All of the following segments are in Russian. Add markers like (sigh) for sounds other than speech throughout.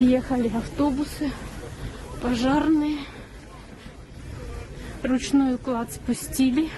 Ехали автобусы, пожарные. Ручной уклад спустили.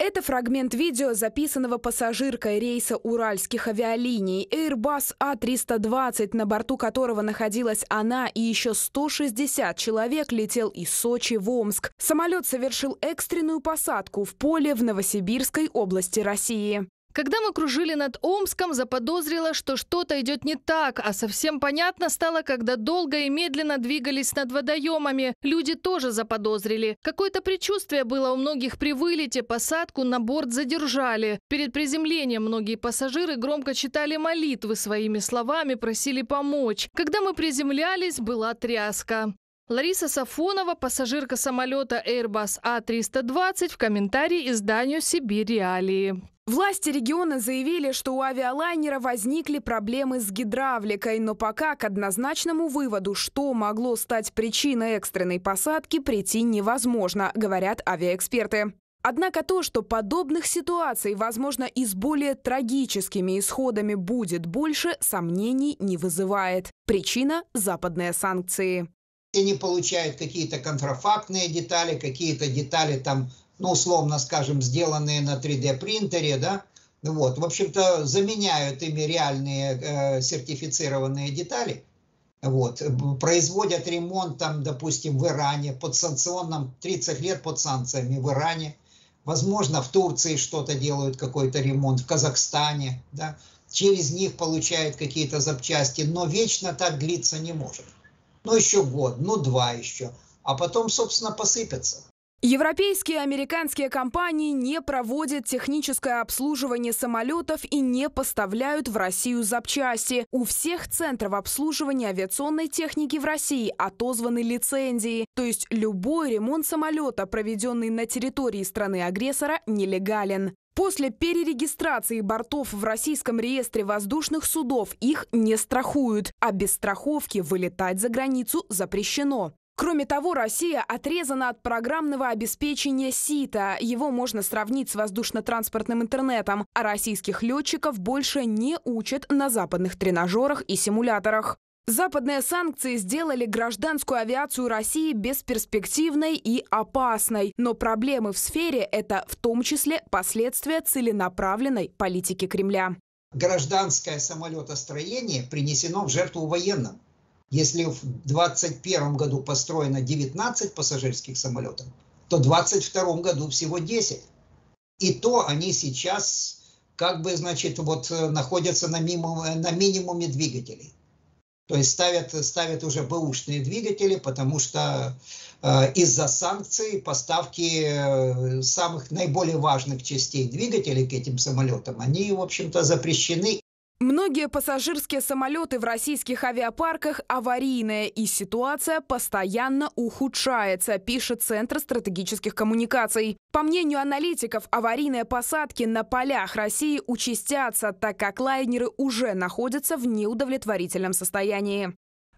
Это фрагмент видео, записанного пассажиркой рейса уральских авиалиний Airbus А320, на борту которого находилась она и еще 160 человек летел из Сочи в Омск. Самолет совершил экстренную посадку в поле в Новосибирской области России. Когда мы кружили над Омском, заподозрила, что что-то идет не так, а совсем понятно стало, когда долго и медленно двигались над водоемами. Люди тоже заподозрили. Какое-то предчувствие было у многих при вылете, посадку на борт задержали. Перед приземлением многие пассажиры громко читали молитвы своими словами, просили помочь. Когда мы приземлялись, была тряска. Лариса Сафонова, пассажирка самолета Airbus А320, в комментарии изданию «Сибирь Реалии». Власти региона заявили, что у авиалайнера возникли проблемы с гидравликой, но пока к однозначному выводу, что могло стать причиной экстренной посадки, прийти невозможно, говорят авиаэксперты. Однако то, что подобных ситуаций, возможно, и с более трагическими исходами будет больше, сомнений не вызывает. Причина – западные санкции. Они получают какие-то контрафактные детали, какие-то детали там ну, условно скажем, сделанные на 3D принтере, да, вот, в общем-то, заменяют ими реальные э, сертифицированные детали, вот, производят ремонт там, допустим, в Иране, под санкционным, 30 лет под санкциями в Иране, возможно, в Турции что-то делают, какой-то ремонт, в Казахстане, да, через них получают какие-то запчасти, но вечно так длиться не может. Ну, еще год, ну, два еще, а потом, собственно, посыпятся. Европейские и американские компании не проводят техническое обслуживание самолетов и не поставляют в Россию запчасти. У всех центров обслуживания авиационной техники в России отозваны лицензии. То есть любой ремонт самолета, проведенный на территории страны-агрессора, нелегален. После перерегистрации бортов в российском реестре воздушных судов их не страхуют, а без страховки вылетать за границу запрещено. Кроме того, Россия отрезана от программного обеспечения СИТа. Его можно сравнить с воздушно-транспортным интернетом, а российских летчиков больше не учат на западных тренажерах и симуляторах. Западные санкции сделали гражданскую авиацию России бесперспективной и опасной. Но проблемы в сфере – это в том числе последствия целенаправленной политики Кремля. Гражданское самолетостроение принесено в жертву военным. Если в 2021 году построено 19 пассажирских самолетов, то в 2022 году всего 10. И то они сейчас как бы, значит, вот э, находятся на, минимуме, на минимуме двигателей. То есть ставят, ставят уже бэушные двигатели, потому что э, из-за санкций поставки э, самых наиболее важных частей двигателей к этим самолетам, они, в общем-то, запрещены. Многие пассажирские самолеты в российских авиапарках аварийные, и ситуация постоянно ухудшается, пишет Центр стратегических коммуникаций. По мнению аналитиков, аварийные посадки на полях России участятся, так как лайнеры уже находятся в неудовлетворительном состоянии.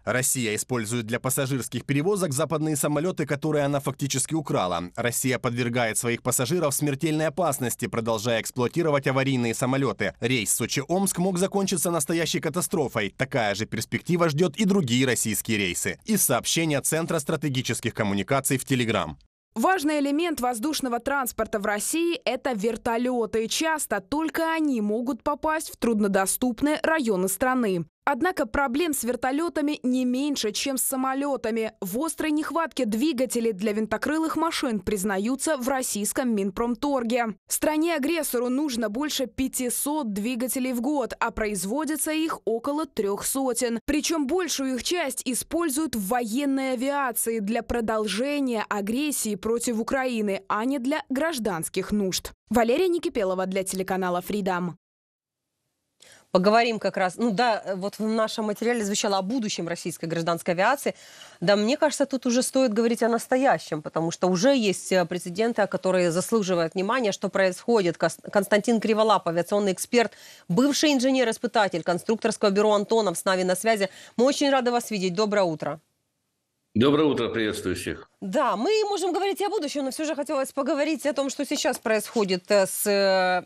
Россия использует для пассажирских перевозок западные самолеты, которые она фактически украла. Россия подвергает своих пассажиров смертельной опасности, продолжая эксплуатировать аварийные самолеты. Рейс Сочи-Омск мог закончиться настоящей катастрофой. Такая же перспектива ждет и другие российские рейсы. Из сообщения Центра стратегических коммуникаций в Телеграм. Важный элемент воздушного транспорта в России – это вертолеты. Часто только они могут попасть в труднодоступные районы страны. Однако проблем с вертолетами не меньше, чем с самолетами. В острой нехватке двигателей для винтокрылых машин признаются в российском Минпромторге. Стране-агрессору нужно больше 500 двигателей в год, а производится их около трех сотен. Причем большую их часть используют в военной авиации для продолжения агрессии против Украины, а не для гражданских нужд. Валерия Никипелова для телеканала «Фридам». Поговорим как раз, ну да, вот в нашем материале звучало о будущем российской гражданской авиации. Да, мне кажется, тут уже стоит говорить о настоящем, потому что уже есть э, прецеденты, которые заслуживают внимания, что происходит. Константин Криволап, авиационный эксперт, бывший инженер-испытатель конструкторского бюро «Антонов» с нами на связи. Мы очень рады вас видеть. Доброе утро. Доброе утро, приветствую всех. Да, мы можем говорить и о будущем, но все же хотелось поговорить о том, что сейчас происходит э, с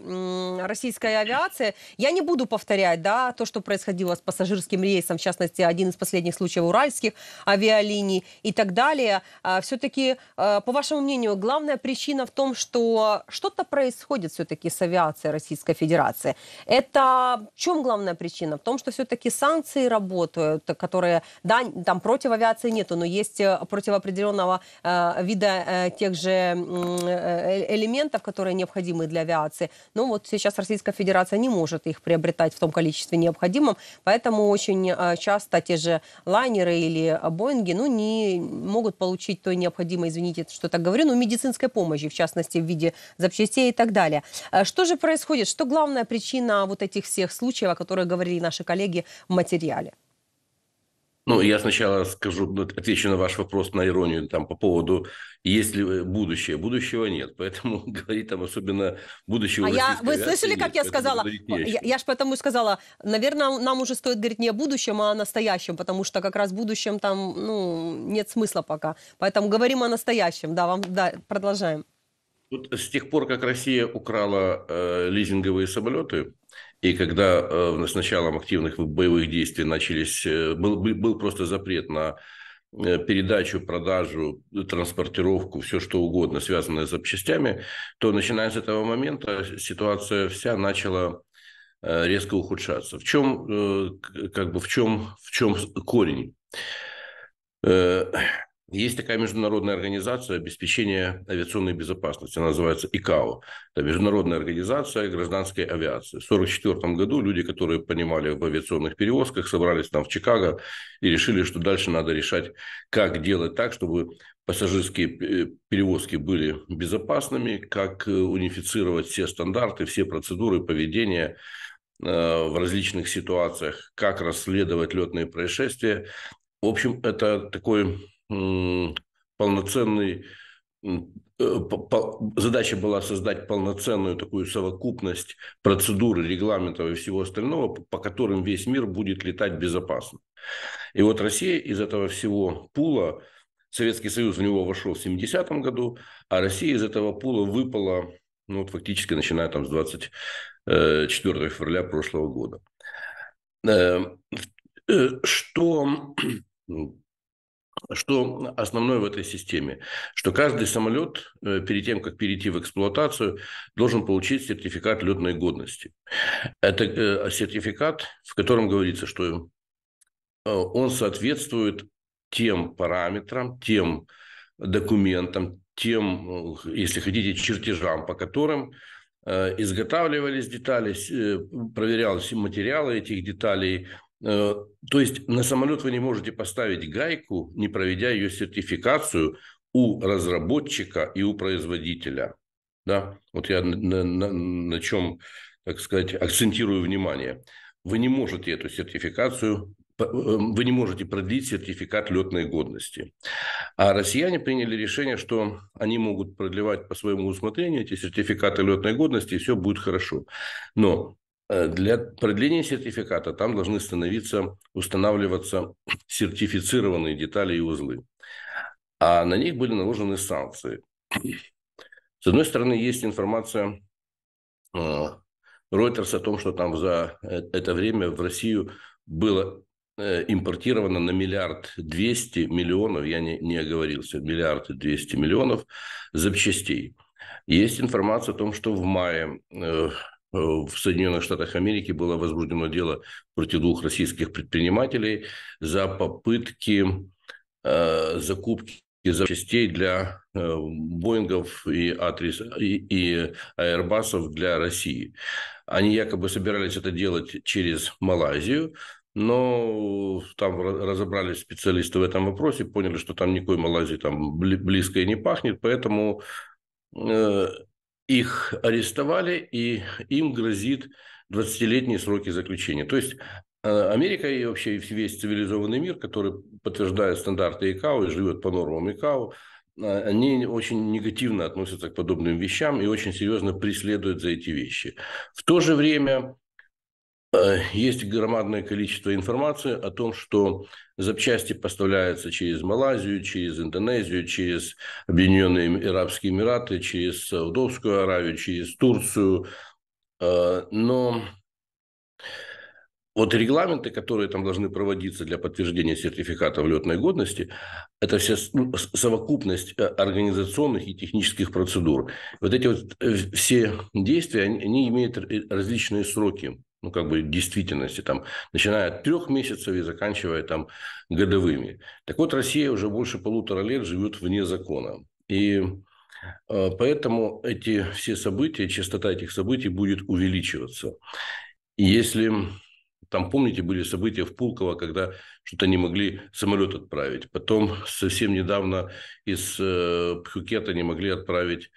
российской авиацией. Я не буду повторять, да, то, что происходило с пассажирским рейсом, в частности, один из последних случаев уральских авиалиний и так далее. Все-таки, по вашему мнению, главная причина в том, что что-то происходит все-таки с авиацией Российской Федерации. Это в чем главная причина? В том, что все-таки санкции работают, которые, да, там против авиации нету, но есть э, против определенного э, вида э, тех же э, элементов, которые необходимы для авиации. Но вот сейчас Российская Федерация не может их приобретать в том количестве необходимом, поэтому очень э, часто те же лайнеры или Боинги ну, не могут получить той необходимой, извините, что так говорю, но медицинской помощи, в частности, в виде запчастей и так далее. Э, что же происходит? Что главная причина вот этих всех случаев, о которых говорили наши коллеги в материале? Ну, я сначала скажу, отвечу на ваш вопрос на иронию там по поводу, есть ли будущее. Будущего нет, (laughs) поэтому говорить там особенно будущего. А я, вы слышали, как я сказала? Я, я же потому и сказала, наверное, нам уже стоит говорить не о будущем, а о настоящем, потому что как раз в будущем там, ну, нет смысла пока. Поэтому говорим о настоящем. Да, вам, да, продолжаем. Вот с тех пор, как Россия украла э, лизинговые самолеты, и когда э, с началом активных боевых действий начались, э, был, был просто запрет на э, передачу, продажу, транспортировку, все что угодно, связанное с запчастями, то начиная с этого момента ситуация вся начала э, резко ухудшаться. В чем, э, как бы, в чем, в чем корень? Э, есть такая международная организация обеспечения авиационной безопасности, она называется ИКАО. Это международная организация гражданской авиации. В 1944 году люди, которые понимали в авиационных перевозках, собрались там в Чикаго и решили, что дальше надо решать, как делать так, чтобы пассажирские перевозки были безопасными, как унифицировать все стандарты, все процедуры поведения э, в различных ситуациях, как расследовать летные происшествия. В общем, это такой полноценный э, задача была создать полноценную такую совокупность процедур, регламентов и всего остального, по которым весь мир будет летать безопасно. И вот Россия из этого всего пула, Советский Союз в него вошел в 70-м году, а Россия из этого пула выпала, ну вот фактически начиная там с 24 февраля прошлого года. Э, э, что (clears throat) что основное в этой системе? Что каждый самолет э, перед тем, как перейти в эксплуатацию, должен получить сертификат летной годности. Это э, сертификат, в котором говорится, что э, он соответствует тем параметрам, тем документам, тем, если хотите, чертежам, по которым изготавливались детали, проверялись материалы этих деталей, то есть на самолет вы не можете поставить гайку, не проведя ее сертификацию у разработчика и у производителя. Да? Вот я на, на, на чем, так сказать, акцентирую внимание. Вы не можете эту сертификацию, э, вы не можете продлить сертификат летной годности. А россияне приняли решение, что они могут продлевать по своему усмотрению эти сертификаты летной годности, и все будет хорошо. Но Э, для продления сертификата там должны становиться, устанавливаться сертифицированные детали и узлы. А на них были наложены санкции. С одной стороны, есть информация э, Reuters о том, что там за э, это время в Россию было импортировано на миллиард двести миллионов, я не, не оговорился, миллиард двести миллионов запчастей. Есть информация о том, что в мае Э, в Соединенных Штатах Америки было возбуждено дело против двух российских предпринимателей за попытки э, закупки запчастей для э, Боингов и, и, и Аэрбасов для России. Они якобы собирались это делать через Малайзию, но там разобрались специалисты в этом вопросе, поняли, что там никакой Малайзии там близко и не пахнет, поэтому э, их арестовали, и им грозит 20-летние сроки заключения. То есть э, Америка и вообще весь цивилизованный мир, который подтверждает стандарты ИКАО и живет по нормам ИКАО, э, они очень негативно относятся к подобным вещам и очень серьезно преследуют за эти вещи. В то же время есть громадное количество информации о том, что запчасти поставляются через Малайзию, через Индонезию, через Объединенные Арабские Эмираты, через Саудовскую Аравию, через Турцию. Э, но вот регламенты, которые там должны проводиться для подтверждения сертификата влетной годности, это вся ну, совокупность э, организационных и технических процедур. Вот эти вот все действия, они имеют различные сроки ну, как бы действительности, там, начиная от трех месяцев и заканчивая там годовыми. Так вот, Россия уже больше полутора лет живет вне закона. И э, поэтому эти все события, частота этих событий будет увеличиваться. И если там, помните, были события в Пулково, когда что-то не могли самолет отправить. Потом совсем недавно из э, Пхукета не могли отправить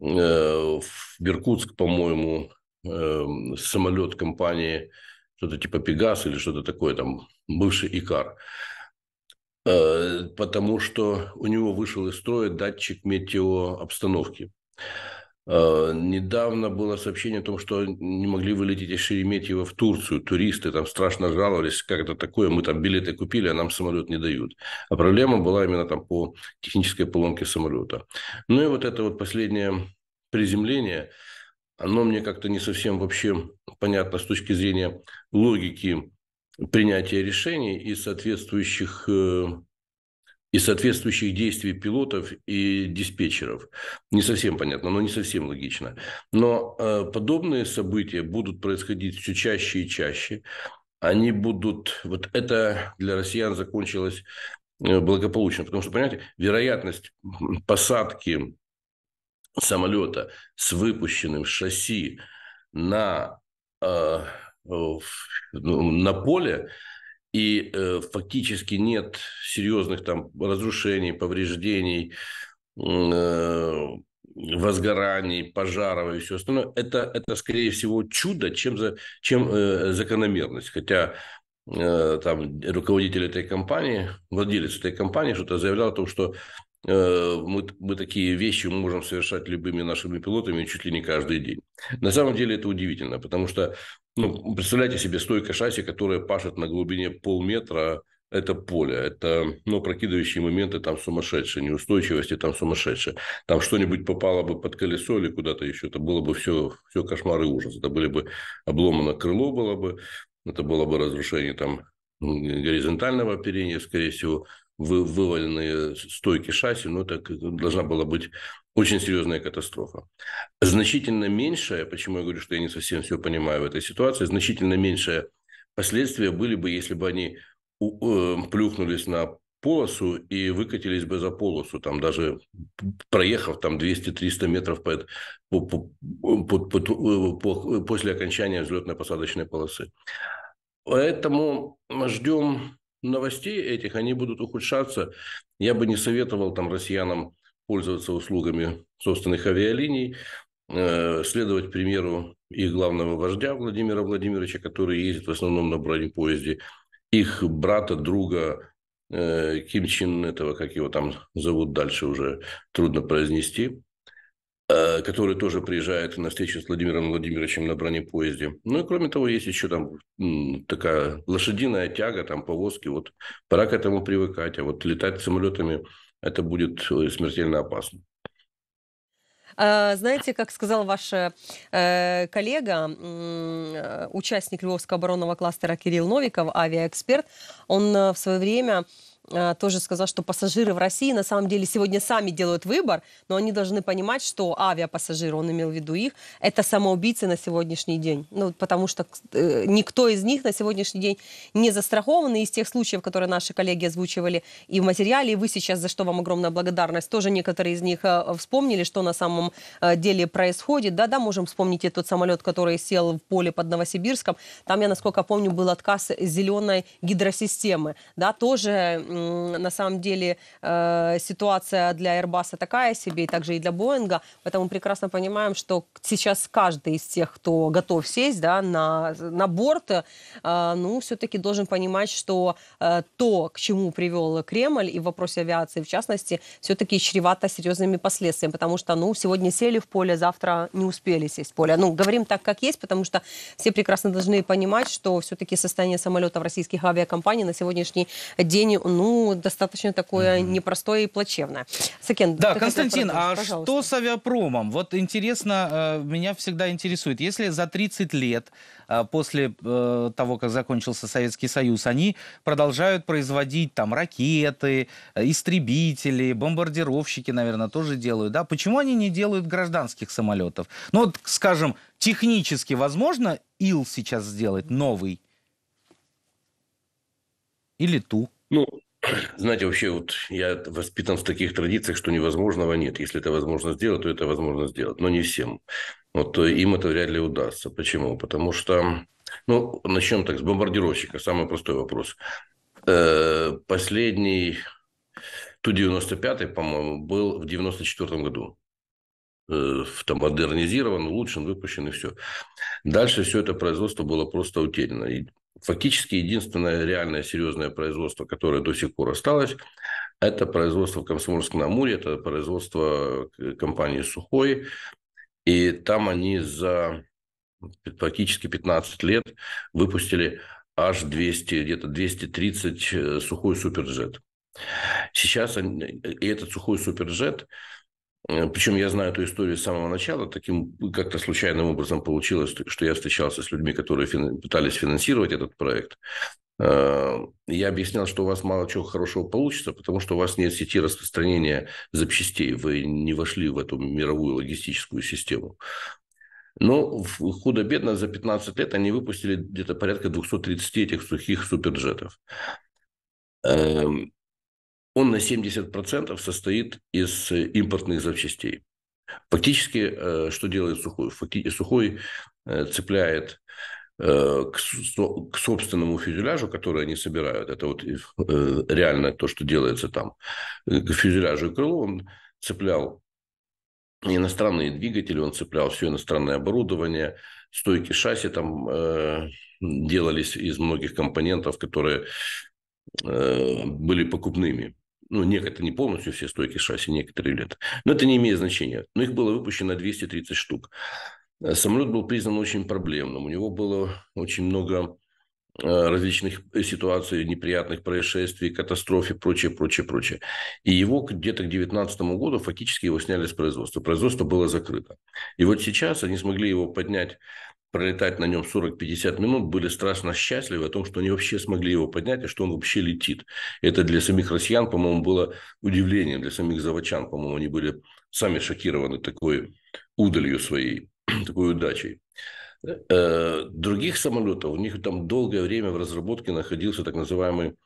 э, в Беркутск, по-моему, э, самолет компании, что-то типа Пегас или что-то такое, там, бывший Икар. Э, потому что у него вышел из строя датчик метеообстановки. Э, недавно было сообщение о том, что не могли вылететь из Шереметьево в Турцию. Туристы там страшно жаловались, как это такое, мы там билеты купили, а нам самолет не дают. А проблема была именно там по технической поломке самолета. Ну и вот это вот последнее приземление – оно мне как-то не совсем вообще понятно с точки зрения логики принятия решений и соответствующих э, и соответствующих действий пилотов и диспетчеров. Не совсем понятно, но не совсем логично. Но э, подобные события будут происходить все чаще и чаще. Они будут... Вот это для россиян закончилось э, благополучно. Потому что, понимаете, вероятность посадки самолета с выпущенным шасси на, э, ну, на поле, и э, фактически нет серьезных там разрушений, повреждений, э, возгораний, пожаров и все остальное, это, это скорее всего чудо, чем, за, чем э, закономерность. Хотя э, там руководитель этой компании, владелец этой компании что-то заявлял о том, что Э, мы, мы такие вещи можем совершать любыми нашими пилотами чуть ли не каждый день. На самом деле это удивительно, потому что, ну, представляете себе стойка шасси, которая пашет на глубине полметра, это поле, это, ну, прокидывающие моменты там сумасшедшие, неустойчивости там сумасшедшие. Там что-нибудь попало бы под колесо или куда-то еще, это было бы все, все кошмар и ужас. Это были бы обломано крыло было бы, это было бы разрушение там горизонтального оперения, скорее всего, вы, вываленные стойки шасси, ну, это должна была быть очень серьезная катастрофа. Значительно меньшее, почему я говорю, что я не совсем все понимаю в этой ситуации, значительно меньшее последствия были бы, если бы они э, плюхнулись на полосу и выкатились бы за полосу, там даже проехав там 200-300 метров по, по, по, по, по, после окончания взлетно-посадочной полосы. Поэтому ждем новостей этих, они будут ухудшаться. Я бы не советовал там россиянам пользоваться услугами собственных авиалиний, э, следовать примеру их главного вождя Владимира Владимировича, который ездит в основном на бронепоезде, их брата, друга э, Ким Чин, этого, как его там зовут дальше, уже трудно произнести, который тоже приезжает на встречу с Владимиром Владимировичем на бронепоезде. Ну и кроме того, есть еще там такая лошадиная тяга, там повозки. Вот пора к этому привыкать. А вот летать самолетами это будет смертельно опасно. А, знаете, как сказал ваш э, коллега, э, участник Львовского оборонного кластера Кирилл Новиков, авиаэксперт, он э, в свое время Э, тоже сказал, что пассажиры в России на самом деле сегодня сами делают выбор, но они должны понимать, что авиапассажиры, он имел в виду их, это самоубийцы на сегодняшний день. Ну, потому что э, никто из них на сегодняшний день не застрахован. И из тех случаев, которые наши коллеги озвучивали и в материале, и вы сейчас, за что вам огромная благодарность, тоже некоторые из них э, вспомнили, что на самом э, деле происходит. Да-да, можем вспомнить и тот самолет, который сел в поле под Новосибирском. Там, я насколько помню, был отказ зеленой гидросистемы. Да, тоже на самом деле э, ситуация для Airbus такая себе, и также и для Боинга, поэтому прекрасно понимаем, что сейчас каждый из тех, кто готов сесть да, на, на борт, э, ну, все-таки должен понимать, что то, к чему привел Кремль и в вопросе авиации в частности, все-таки чревато серьезными последствиями, потому что, ну, сегодня сели в поле, завтра не успели сесть в поле. Ну, говорим так, как есть, потому что все прекрасно должны понимать, что все-таки состояние самолетов российских авиакомпаний на сегодняшний день, ну, достаточно такое mm-hmm. непростое и плачевное. Сакен, да, Константин, а пожалуйста. что с авиапромом? Вот интересно, э, меня всегда интересует, если за 30 лет э, после э, того, как закончился Советский Союз, они продолжают производить там ракеты, истребители, бомбардировщики, наверное, тоже делают, да? Почему они не делают гражданских самолетов? Ну, вот, скажем, технически возможно Ил сейчас сделать новый? Или ту? Ну, знаете, вообще вот я воспитан в таких традициях, что невозможного нет. Если это возможно сделать, то это возможно сделать. Но не всем. Вот им это вряд ли удастся. Почему? Потому что, ну, начнем так с бомбардировщика. Самый простой вопрос. Э, последний Ту-95, по-моему, был в 94 году. Э, там модернизирован, улучшен, выпущен и все. Дальше все это производство было просто утеряно. И фактически единственное реальное серьезное производство, которое до сих пор осталось, это производство в Комсомольск-на-Амуре, это производство э, компании «Сухой». И там они за практически 15 лет выпустили аж 200, где-то 230 э, сухой суперджет. Сейчас они, и этот сухой суперджет Э, Причем я знаю эту историю с самого начала. Таким как-то случайным образом получилось, что я встречался с людьми, которые пытались финансировать этот проект. Э, я объяснял, что у вас мало чего хорошего получится, потому что у вас нет сети распространения запчастей. Вы не вошли в эту мировую логистическую систему. Но худо-бедно за 15 лет они выпустили где-то порядка 230 этих сухих суперджетов. Он на 70% состоит из э, импортных запчастей. Фактически, э, что делает Сухой? Сухой э, цепляет к собственному фюзеляжу, который они собирают, это вот реально то, что делается там, к фюзеляжу и крылу, он цеплял иностранные двигатели, он цеплял все иностранное оборудование, стойки шасси там делались из многих компонентов, которые были покупными ну, некоторые, не полностью все стойки шасси, некоторые лет. Но это не имеет значения. Но их было выпущено 230 штук. Э, самолет был признан очень проблемным. У него было очень много э, различных ситуаций, неприятных происшествий, катастроф и прочее, прочее, прочее. И его где-то к 2019 году фактически его сняли с производства. Производство было закрыто. И вот сейчас они смогли его поднять пролетать на нем 40-50 минут, были страшно счастливы о том, что они вообще смогли его поднять, и что он вообще летит. Это для самих россиян, по-моему, было удивлением, для самих заводчан, по-моему, они были сами шокированы такой удалью своей, (clears throat) такой удачей. Э, других самолетов, у них там долгое время в разработке находился так называемый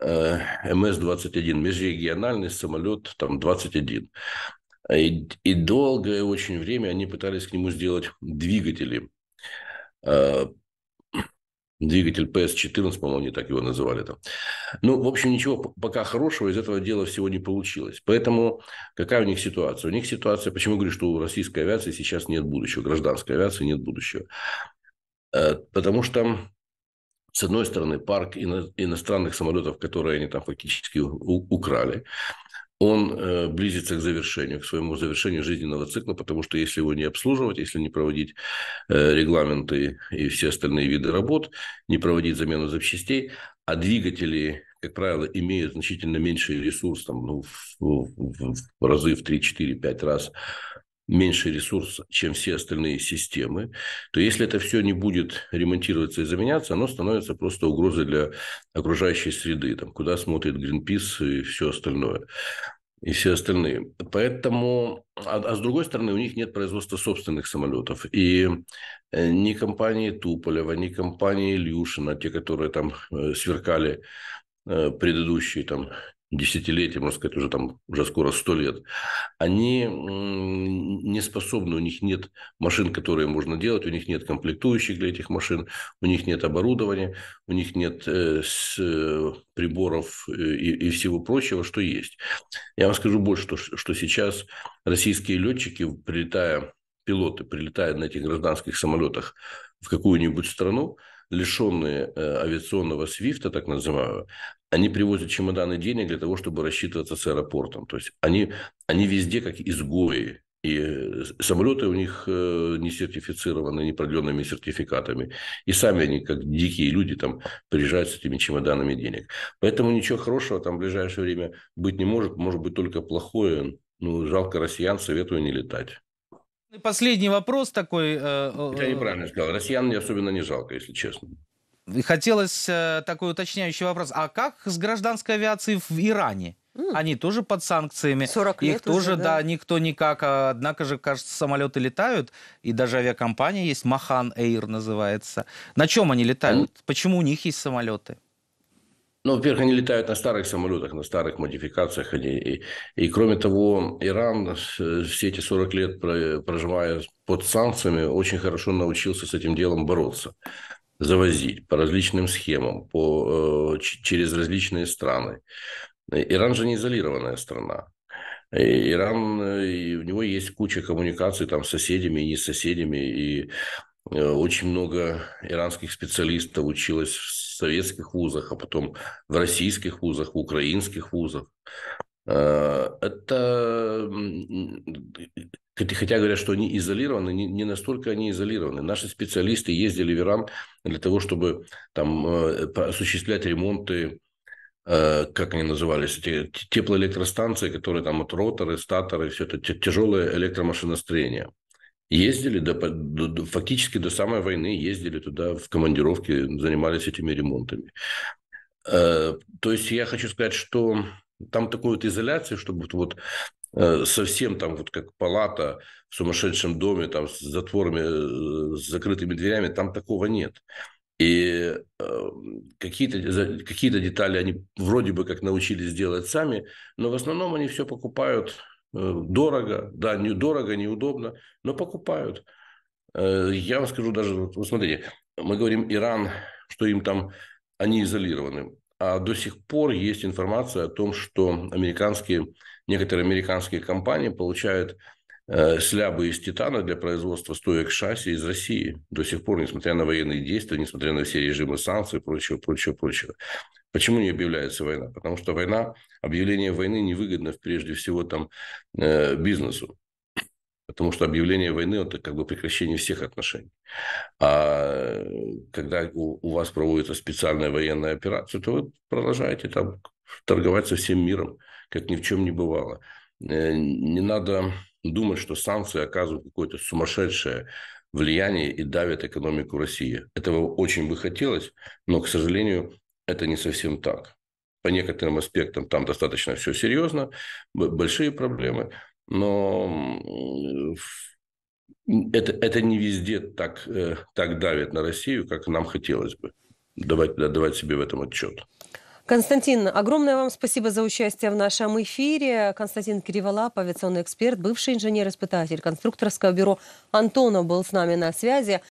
э, МС-21, межрегиональный самолет там 21. И, и долгое очень время они пытались к нему сделать двигатели двигатель PS-14, по-моему, не так его называли там. Ну, в общем, ничего пока хорошего из этого дела всего не получилось. Поэтому какая у них ситуация? У них ситуация, почему говорю, что у российской авиации сейчас нет будущего, гражданской авиации нет будущего. Э, потому что, с одной стороны, парк иностранных самолетов, которые они там фактически украли, он э, близится к завершению, к своему завершению жизненного цикла, потому что если его не обслуживать, если не проводить э, регламенты и все остальные виды работ, не проводить замену запчастей, а двигатели, как правило, имеют значительно меньший ресурс, там, ну, в, в, в разы в 3, 4, 5 раз меньше ресурс, чем все остальные системы, то если это все не будет ремонтироваться и заменяться, оно становится просто угрозой для окружающей среды, там, куда смотрит Greenpeace и все остальное и все остальные. Поэтому, а, а с другой стороны, у них нет производства собственных самолетов. И э, ни компании Туполева, ни компании Илюшина, те, которые там э, сверкали э, предыдущие там десятилетия, можно сказать, уже там уже скоро сто лет, они не способны, у них нет машин, которые можно делать, у них нет комплектующих для этих машин, у них нет оборудования, у них нет э, с, э, приборов э, и, и всего прочего, что есть. Я вам скажу больше, что, что сейчас российские летчики, прилетая, пилоты, прилетая на этих гражданских самолетах в какую-нибудь страну, лишенные э, авиационного свифта, так называемого, они привозят чемоданы денег для того, чтобы рассчитываться с аэропортом. То есть они, они везде как изгои. И э, самолеты у них э, не сертифицированы, не продленными сертификатами. И сами они, как дикие люди, там приезжают с этими чемоданами денег. Поэтому ничего хорошего там в ближайшее время быть не может. Может быть только плохое. Ну, жалко россиян, советую не летать. Последний вопрос такой. Э, Я неправильно сказал. Россиян мне особенно не жалко, если честно. Хотелось э, такой уточняющий вопрос. А как с гражданской авиацией в Иране? Mm. Они тоже под санкциями. 40 лет Их тоже, уже, да? да, никто никак. А, однако же, кажется, самолеты летают. И даже авиакомпания есть, Махан Эйр называется. На чем они летают? Mm. Почему у них есть самолеты? Ну, во-первых, они летают на старых самолетах, на старых модификациях. И, и, и кроме того, Иран все эти 40 лет, проживая под санкциями, очень хорошо научился с этим делом бороться завозить по различным схемам, по, э, через различные страны. Иран же не изолированная страна. Иран, э, и у него есть куча коммуникаций там с соседями и не с соседями, и э, очень много иранских специалистов училось в советских вузах, а потом в российских вузах, в украинских вузах. Это Хотя говорят, что они изолированы, не, настолько они изолированы. Наши специалисты ездили в Иран для того, чтобы там э, осуществлять ремонты, э, как они назывались, теплоэлектростанции, которые там от роторы, статоры, все это тяжелое электромашиностроение. Ездили до, до, фактически до самой войны, ездили туда в командировки, занимались этими ремонтами. Э, то есть я хочу сказать, что там такой вот изоляции, чтобы вот, вот Э, совсем там вот как палата в сумасшедшем доме, там с затворами, э, с закрытыми дверями, там такого нет. И э, какие-то какие детали они вроде бы как научились делать сами, но в основном они все покупают э, дорого, да, недорого, неудобно, но покупают. Я вам скажу даже, вот смотрите, мы говорим Иран, что им там, они изолированы. А до сих пор есть информация о том, что американские некоторые американские компании получают э, слябы из титана для производства стоек шасси из России. До сих пор, несмотря на военные действия, несмотря на все режимы санкций и прочего, прочего, прочего. Почему не объявляется война? Потому что война, объявление войны невыгодно прежде всего там э, бизнесу. Потому что объявление войны – это как бы прекращение всех отношений. А когда у, у вас проводится специальная военная операция, то вы продолжаете там торговать со всем миром как ни в чем не бывало. Э, не надо думать, что санкции оказывают какое-то сумасшедшее влияние и давят экономику России. Этого очень бы хотелось, но, к сожалению, это не совсем так. По некоторым аспектам там достаточно все серьезно, большие проблемы, но это, это не везде так, э, так давит на Россию, как нам хотелось бы. Давать, давать себе в этом отчет. Константин, огромное вам спасибо за участие в нашем эфире. Константин Криволап, авиационный эксперт, бывший инженер-испытатель конструкторского бюро Антонов был с нами на связи.